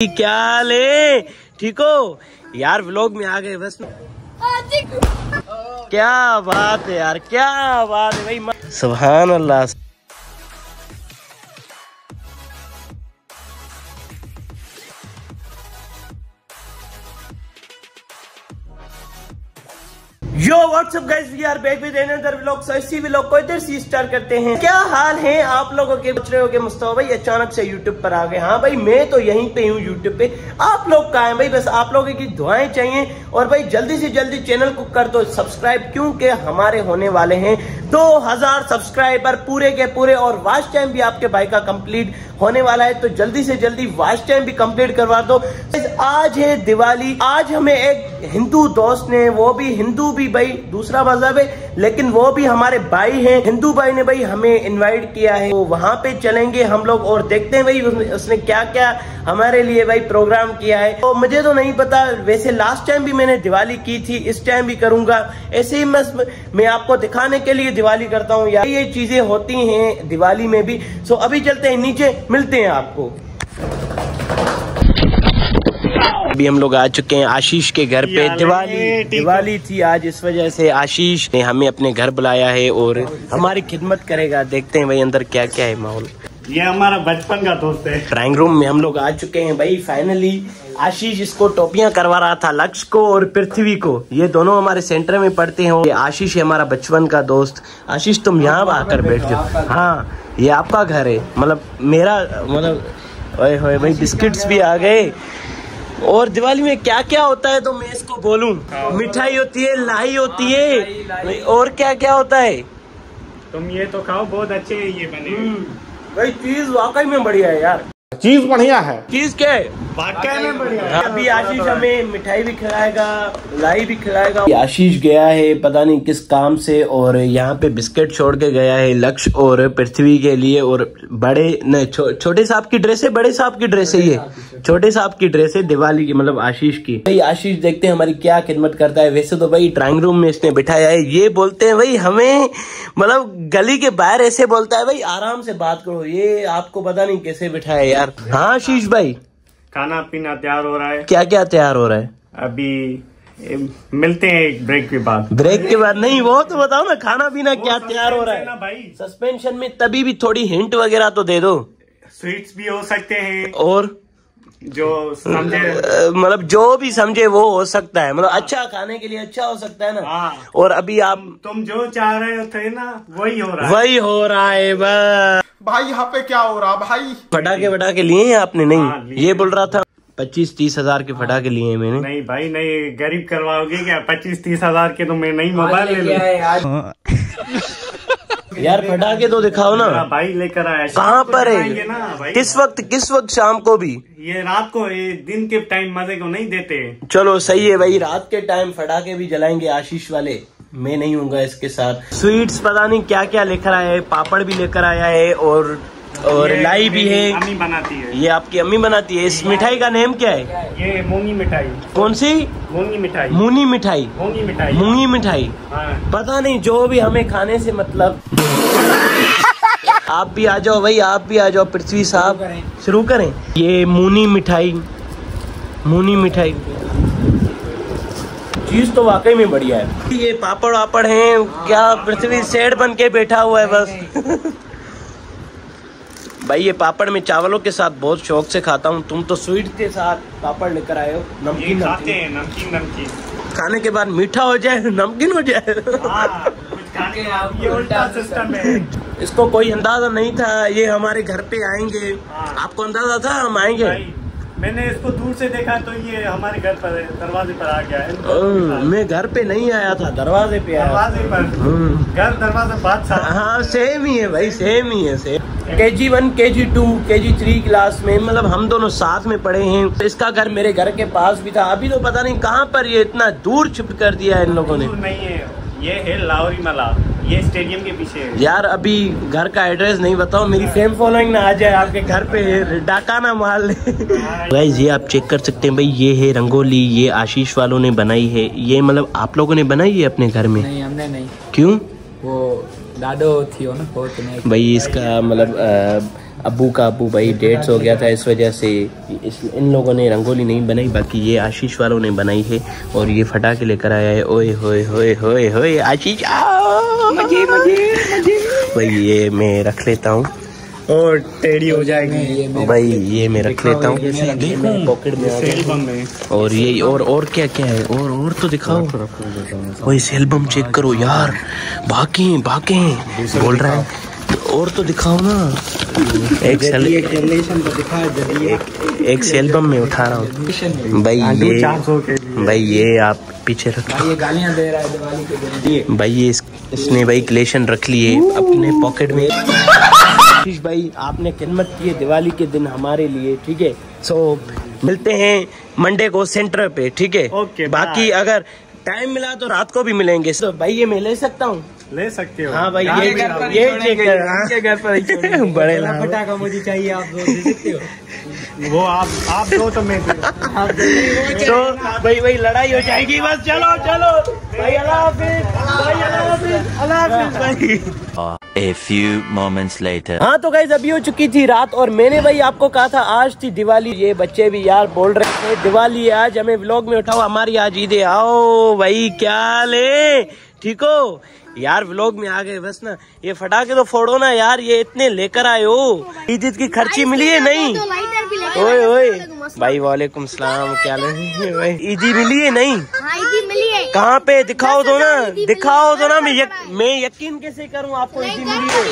क्या ले ठीक हो? यार व्लॉग में आ गए बस। क्या बात है यार क्या बात है भाई सुबहान अल्लाह। Yo what's up guys we are back with another vlog so इसी व्लॉग को इधर से स्टार्ट करते हैं। क्या हाल है आप लोगों के? पूछ रहे हो मुस्तफ़ा भाई अचानक से यूट्यूब पर आ गए। हाँ भाई, मैं तो यहीं पे हूँ यूट्यूब पे। आप लोग कहा है? भाई, बस आप लोगों की दुआएँ चाहिए। और भाई, जल्दी से जल्दी चैनल को कर दो। सब्सक्राइब क्योंकि हमारे होने वाले हैं। दो हज़ार सब्सक्राइबर पूरे के पूरे और वॉच टाइम भी आपके भाई का कंप्लीट होने वाला है तो जल्दी से जल्दी वॉच टाइम भी कंप्लीट करवा दो। आज है दिवाली आज हमें एक हिंदू दोस्त ने वो भी हिंदू भी भाई दूसरा मज़हब है लेकिन वो भी हमारे भाई हैं। हिंदू भाई ने भाई हमें इनवाइट किया है तो वहाँ पे चलेंगे हम लोग और देखते हैं भाई उसने, क्या क्या हमारे लिए भाई प्रोग्राम किया है। तो मुझे तो नहीं पता वैसे लास्ट टाइम भी मैंने दिवाली की थी इस टाइम भी करूँगा। ऐसे ही मैं आपको दिखाने के लिए दिवाली करता हूँ यार ये चीज़ें होती हैं दिवाली में भी। सो अभी चलते हैं नीचे मिलते हैं आपको। अभी हम लोग आ चुके हैं आशीष के घर पे। दिवाली दिवाली थी आज इस वजह से आशीष ने हमें अपने घर बुलाया है और हमारी खिदमत करेगा। देखते हैं भाई अंदर क्या क्या है माहौल। ये हमारा बचपन का दोस्त है। ड्राइंग रूम में हम लोग आ चुके हैं भाई फाइनली आशीष इसको टोपियाँ करवा रहा था लक्ष्य को और पृथ्वी को। ये दोनों हमारे सेंटर में पढ़ते हैं। ये आशीष है हमारा बचपन का दोस्त। आशीष तुम यहाँ आकर बैठ। जाओ हाँ ये आपका घर है। मतलब मेरा मतलब ओए होए भाई बिस्किट्स भी आ गए। और दिवाली में क्या क्या होता है तो मैं इसको बोलूँ। मिठाई होती है लाई होती है। और क्या क्या होता है? तुम ये तो खाओ बहुत अच्छे है ये बने भाई चीज़ वाकई में बढ़िया है यार। चीज़ बढ़िया है। चीज़ क्या है? वाकई में बढ़िया है। अभी आशीष हमें मिठाई भी खिलाएगा लाई भी खिलाएगा। आशीष गया है पता नहीं किस काम से और यहाँ पे बिस्किट छोड़ के गया है लक्ष्य और पृथ्वी के लिए और बड़े न छो, छोटे साहब की ड्रेस है बड़े साहब की ड्रेस है ये। छोटे साहब की ड्रेस है दिवाली की मतलब आशीष की। भाई आशीष देखते हैं हमारी क्या खिदमत करता है। वैसे तो भाई ड्राइंग रूम में इसने बिठाया है। ये बोलते हैं भाई हमें मतलब गली के बाहर ऐसे बोलता है भाई आराम से बात करो। ये आपको पता नहीं कैसे बिठाया यार हाँ आशीष भाई। खाना पीना तैयार हो रहा है। क्या क्या तैयार हो रहा है? अभी मिलते हैं एक ब्रेक के बाद। ब्रेक के बाद नहीं वो तो बताओ ना खाना पीना क्या तैयार हो रहा है? ना भाई। सस्पेंशन में तभी भी थोड़ी हिंट वगैरह तो दे दो। स्वीट्स भी हो सकते हैं। और? जो समझे। मतलब जो भी समझे वो हो सकता है। मतलब अच्छा खाने के लिए अच्छा हो सकता है ना। हाँ। और अभी आप तुम जो चाह रहे थे ना वही हो रहा है। वही हो रहा है बस। भाई यहाँ पे क्या हो रहा भाई? फटाके वटाके लिए हैं आपने? हाँ, नहीं लिए। ये बोल रहा था पच्चीस तीस हज़ार के फटाके लिए मैंने। नहीं भाई नहीं गरीब करवाओगे क्या? पच्चीस तीस हज़ार के तो मैं नहीं मोबाइल ले लूँ। यार फटा के तो दिखाओ ना। भाई लेकर आया। कहाँ पर है? किस वक्त किस वक्त शाम को भी? ये रात को ये दिन के टाइम मज़े को नहीं देते। चलो सही है भाई रात के टाइम फटाके भी जलाएँगे आशीष वाले। मैं नहीं हूँ इसके साथ। स्वीट्स पता नहीं क्या क्या लेकर आया है पापड़ भी लेकर आया है और और लाई भी है। अम्मी बनाती है। ये आपकी अम्मी बनाती है। इस मिठाई का नेम क्या है? ये मूँगी मिठाई। कौन सी? मूँगी मिठाई। मूनी मिठाई। मूँगी मिठाई। मूँगी मिठाई। हाँ। पता नहीं जो भी हमें खाने से मतलब आप भी आ जाओ भाई आप भी आ जाओ पृथ्वी साहब। शुरू करें। ये मुनी मिठाई। मुनी मिठाई। चीज़ तो वाकई में बढ़िया है। ये पापड़ वापड़ हैं। क्या पृथ्वी सेठ बन के बैठा हुआ है बस। भाई ये पापड़ में चावलों के साथ बहुत शौक से खाता हूँ। तुम तो स्वीट के साथ पापड़ लेकर आए हो। नमकीन खाते हैं नमकीन। नमकीन खाने के बाद मीठा हो जाए नमकीन हो जाए। हाँ इसको कोई अंदाज़ा नहीं था ये हमारे घर पे आएँगे। हाँ। आपको अंदाज़ा था हम आएँगे? मैंने इसको दूर से देखा तो ये हमारे घर पर दरवाजे पर आ गया है। मैं घर पे नहीं आया था दरवाजे पे दरवाजे पर। हम्म। घर दरवाज़ा बात हाँ सेम ही है भाई सेम ही है सेम के जी वन के जी टू के जी थ्री क्लास में मतलब हम दोनों साथ में पढ़े हैं। इसका घर मेरे घर के पास भी था। अभी तो पता नहीं कहाँ पर ये इतना दूर शिफ्ट कर दिया है इन लोगों ने। नहीं है। ये है लाहौरी मला ये स्टेडियम के पीछे है। यार अभी घर का एड्रेस नहीं बताओ मेरी फेम फॉलोइंग ना आ जाए आपके घर पे डाका ना मार ले। गाइस ये आप चेक कर सकते हैं भाई ये है रंगोली ये आशीष वालों ने बनाई है। ये मतलब आप लोगों ने बनाई है अपने घर में? नहीं हमने नहीं। क्यों? वो ॾाढो थी न पोइ भाई इसका मतलब अबू का अबू भाई डेट्स हो गया था इस वजह से इस इन लोगों ने रंगोली नहीं बनाई बाकी ये आशीष वालों ने बनाई है और ये फटाके लेकर आया है। ओए होए होए होए होए आशीष मज़े मज़े मज़े। भाई ये मैं रख लेता हूँ। और टेढ़ी हो जाएगी। भाई ये मैं रख लेता हूँ। पॉकेट में और ये और और क्या क्या है? और और तो दिखाओ। वो इस एल्बम चेक करो यार। भागे भागे। बोल रहा है। और तो दिखाओ ना। एक सेल तो एक, एक में उठा रहा हूँ। भाई ये भाई ये आप पीछे रख। ये गालियाँ दे रहा है के भाई ये इस, इसने भाई क्लेशन रख लिए। अपने पॉकेट में आशीष भाई आपने खिदमत की है दिवाली के दिन हमारे लिए ठीक है? सो मिलते हैं मंडे को सेंटर पे ठीक है? बाकी अगर टाइम मिला तो रात को भी मिलेंगे। तो भाई ये मैं ले सकता हूँ। ले सकते हो। हाँ भाई ये घर पर ये चेक हाँ। घर पर बड़े। फटाका मुझे चाहिए आप दो दे सकते हो? वो आप आप दो तो मैं। तो भाई भाई लड़ाई हो जाएगी। बस चलो चलो। भाई अल्लाह हाफिज। भाई अल्लाह हाफिज। अल्लाह हाफिज भाई। A few moments later. हाँ तो गाइज़ अभी हो चुकी थी रात और मैंने भाई आपको कहा था आज थी दिवाली। ये बच्चे भी यार बोल रहे थे दिवाली है आज हमें व्लॉग में उठाओ हमारी आज ईद। आओ भाई क्या ले? ठीक हो? यार व्लॉग में आ गए बस ना ये फटाके तो फोड़ो ना यार ये इतने लेकर आए हो। ईद की खर्ची मिली है नहीं? तो ओए ओए। भाई वालेकुम सलाम क्या भाई ईदी मिली है नहीं? हाँ है। कहाँ पे? दिखाओ दो ना दिखाओ है, दो ना मैं यक, मैं यकीन कैसे करूँ आपको ईदी मिली है?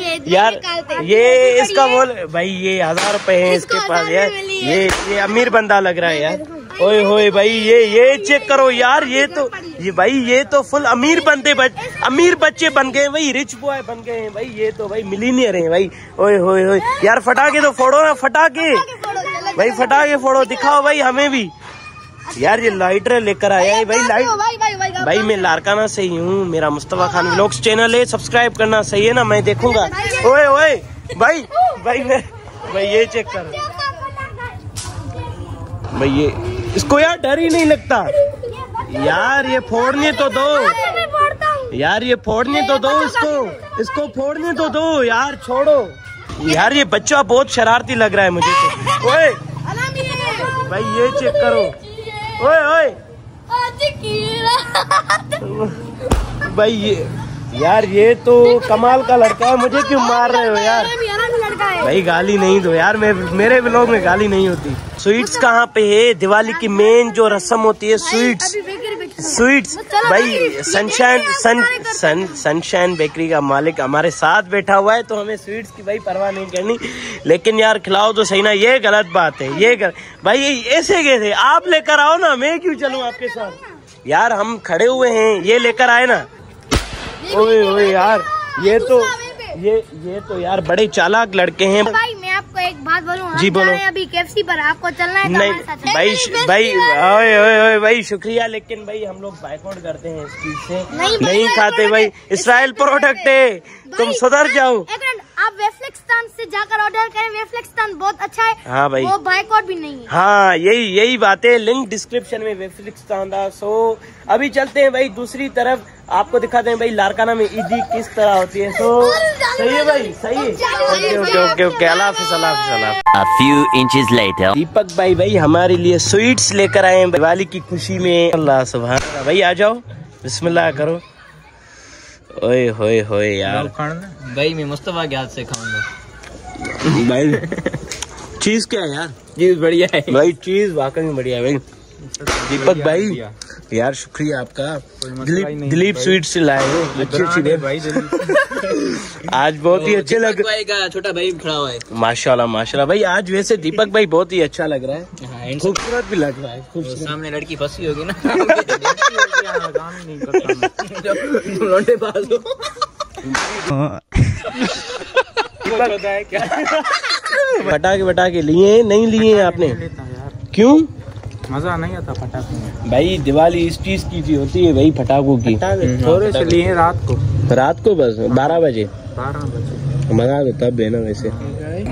है है यार ये इसका बोल भाई ये हज़ार रुपए है इसके पास यार। है। ये ये अमीर बंदा लग रहा है यार। ओए होए भाई, ये ये चेक करो यार, ये तो ये भाई, ये तो फुल अमीर बंदे बच, अमीर बच्चे बन गए भाई रिच बॉय बन गए हैं भाई, ये तो भाई मिलीनियर हैं भाई। ओए होए होए, यार फटाके तो फोड़ो ना, फटाके। भाई फटाके फोड़ो, दिखाओ भाई हमें भी। यार ये लाइटर लेकर आया है भाई लाइट भाई मैं लारकाना से ही हूँ, मेरा मुस्तफ़ा खान व्लॉग्स चैनल है सब्सक्राइब करना सही है ना, मैं देखूँगा। ओए ओए भाई भाई मैं, भाई ये चेक कर। भाई ये इसको यार डर ही नहीं लगता। यार, ये फोड़ने तो दो। यार, ये फोड़ने तो दो इसको। इसको फोड़ने तो दो, यार, छोड़ो। यार, ये बच्चा बहुत शरारती लग रहा है मुझे तो। ओए। भाई, ये चेक करो। ओए ओए। भाई, ये यार, ये तो कमाल का लड़का है। मुझे क्यों मार रहे हो यार? भाई गाली नहीं दो यार मैं मेरे ब्लॉग में गाली नहीं होती। स्वीट्स कहाँ पे है? दिवाली की मेन जो रस्म होती है स्वीट्स। स्वीट्स भाई sunshine sun sun sunshine bakery का मालिक हमारे साथ बैठा हुआ है तो हमें स्वीट्स की भाई परवाह नहीं करनी। लेकिन यार खिलाओ तो सही ना ये गलत बात है ये गल... भाई ये ऐसे कैसे? आप लेकर आओ ना मैं क्यों चलूँ आपके साथ? यार हम खड़े हुए हैं ये लेकर आए ना। ओए ओए यार ये तो ये ये तो यार बड़े चालाक लड़के हैं। भाई मैं आपको एक बात बोलूँ जी, बोलो। अभी केएफसी पर आपको चलना है तो नहीं भाई भाई ओए ओए ओए भाई शुक्रिया लेकिन भाई हम लोग बाइकआउट करते हैं इस चीज़ से। नहीं, नहीं खाते भाई इसराइल प्रोडक्ट है। तुम सुधर जाओ। आप वेफ्लेक्सतान से जाकर ऑर्डर करें। वेफ्लेक्सतान बहुत अच्छा है। हाँ भाई। वो बाइकआउट भी नहीं है। हाँ यही यही बात है। लिंक डिस्क्रिप्शन में वेबफ्लिक्स का आंदा सो अभी चलते हैं भाई दूसरी तरफ़। आपको दिखाते हैं भाई लारकाना में ईदी किस तरह होती है। सो सही है भाई सही है। ओके ओके ओके ओके अल्लाह हाफिज अल्लाह हाफिज अल्लाह। A few inches later. Deepak भाई भाई हमारे लिए स्वीट्स लेकर आए हैं दिवाली की खुशी में। अल्लाह सुबह भाई आ जाओ। बिस्मिल्लाह करो। ओए होए होए यार। भाई मैं मुस्तफ़ा के हाथ से खाऊँगा। भाई चीज़ क्या है यार? चीज़ बढ़िया है। भाई चीज़ वाकई में बढ़िया है भाई। दीपक भाई। यार शुक्रिया आपका। दिलीप दिलीप स्वीट से लाए हो। अच्छी अच्छी भाई आज बहुत ही अच्छे लग छोटा भाई खड़ा हुआ है। माशाल्लाह माशाल्लाह। भाई आज वैसे दीपक भाई बहुत ही अच्छा लग रहा है। हाँ, खूबसूरत भी लग रहा है खूबसूरत। सामने लड़की फंसी होगी ना। पास हो वटाखे लिए नहीं लिए आपने? क्यों? मज़ा नहीं आता पटाखे में। भाई दिवाली इस चीज़ की जी होती है भाई पटाखों की। थोड़े से लिए रात को। रात को बस बारह बजे। बारह बजे। मज़ा तो तब है ना वैसे।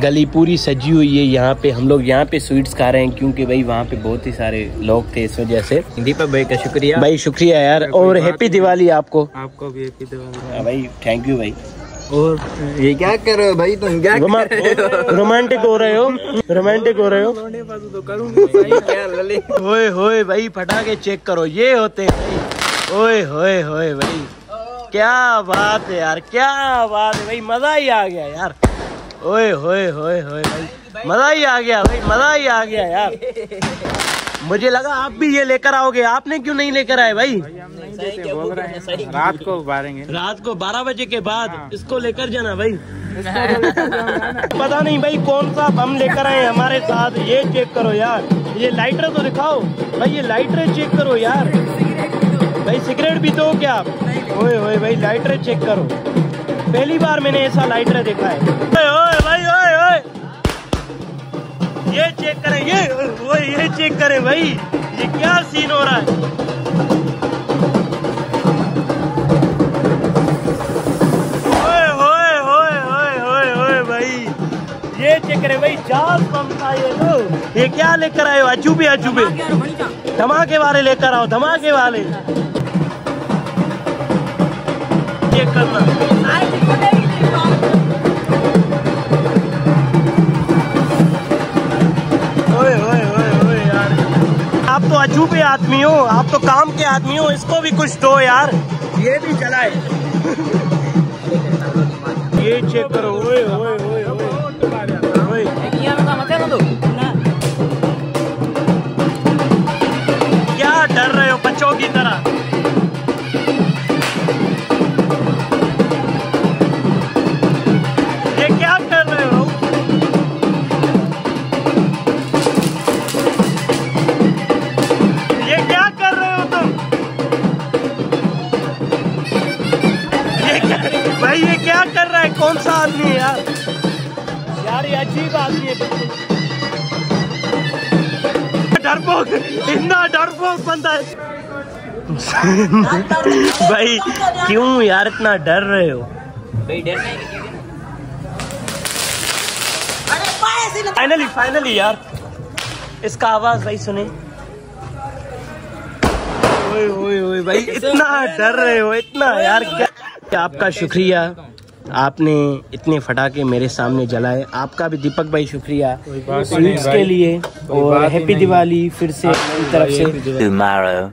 गली पूरी सजी हुई है यहाँ पे हम लोग यहाँ पे स्वीट्स खा रहे हैं क्योंकि भाई वहाँ पे बहुत ही सारे लोग थे इस वजह से। दीपक भाई का शुक्रिया। भाई शुक्रिया यार और हैप्पी दिवाली आपको। आपको भी हैप्पी दिवाली। हाँ भाई थैंक यू भाई। और ये क्या कर रहे हो भाई? तुम क्या रोमांटिक हो रहे हो। रोमांटिक हो रहे हो। क्या लले ओए होए भाई फटाके चेक करो ये होते हैं भाई। ओए होए होए भाई। क्या बात है यार क्या बात है भाई मज़ा ही आ गया यार। ओए होए होए होए भाई। मज़ा ही आ गया भाई मज़ा ही आ गया यार। मुझे लगा आप भी ये लेकर आओगे। आपने क्यों नहीं लेकर आए भाई? रात को उबारेंगे। रात को 12 बजे के बाद इसको लेकर जाना भाई। पता नहीं भाई कौन सा बम लेकर आए हमारे साथ। ये चेक करो यार। ये लाइटर तो दिखाओ। भाई ये लाइटर चेक करो यार। भाई सिगरेट भी दो क्या आप? ओए ओए भाई लाइटर चेक करो। पहली बार मैंने ऐसा लाइटर देखा है। ओए ओए भाई ओए ओए। ये चेक करें, ये ओए ये चेक करें भाई। ये क्या सीन हो रहा है? भाई। ये चेक करें भाई, जाल ये तो। ये क्या लेकर आए हो? अचूबे अचूबे धमाके वाले लेकर आओ, धमाके वाले। ये करना। तो अजूबे आदमी हो, आप तो काम के आदमी हो, इसको भी कुछ दो यार। ये भी चलाए कौन सा आदमी है यार? यार ये अजीब आदमी है बिल्कुल। डरपोक इतना डरपोक बंदा है। भाई क्यों यार इतना डर रहे हो? फाइनली फाइनली यार। इसका आवाज़ भाई सुने। ओए ओए ओए भाई इतना डर रहे हो इतना यार क्या आपका शुक्रिया। आपने इतने फटाके मेरे सामने जलाए। आपका भी दीपक भाई शुक्रिया स्वीट्स के लिए और हैप्पी दिवाली फिर से मेरी तरफ़ से.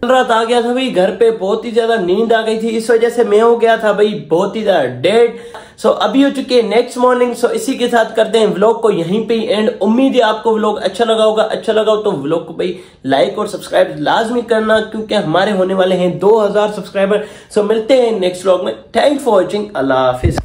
रात आ गया था भाई घर पे बहुत ही ज़्यादा नींद आ गई थी इस वजह से मैं हो गया था भाई बहुत ही ज़्यादा डेड सो अभी हो चुके हैं नेक्स्ट मॉर्निंग सो इसी के साथ करते हैं व्लॉग को यहीं पे एंड उम्मीद है आपको व्लॉग अच्छा लगा होगा अच्छा लगा हो तो व्लॉग को भाई लाइक और सब्सक्राइब लाजमी करना, क्योंकि हमारे होने वाले हैं 2000 सब्सक्राइबर सो मिलते हैं नेक्स्ट व्लॉग में. थैंक फॉर वॉचिंग अल्लाह हाफिज.